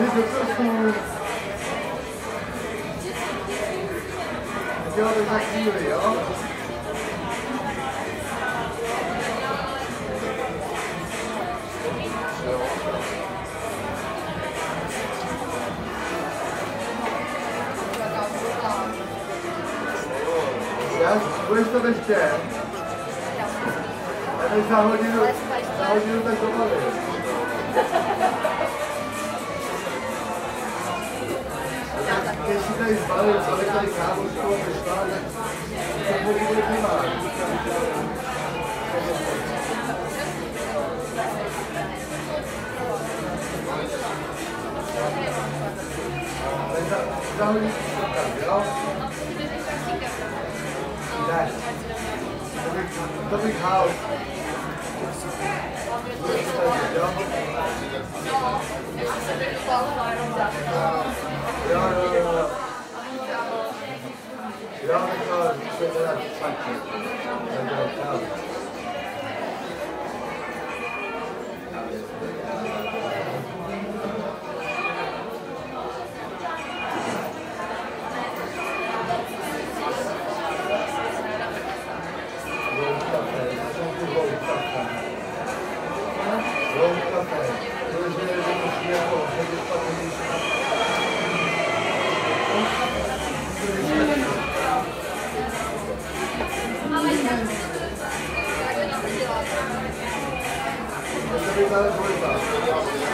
上手が強いよ。Questo che c'è? È il saluto di lui, saluto di lui da giocare. Dicendo del tuo valore. Che si dai sbaglio, il solito di cavo, il suo festival, un po' di prima. Stiamo dicendo, 여기서 최대한 뒷바퀴 만들었다. Thank you. Obrigado,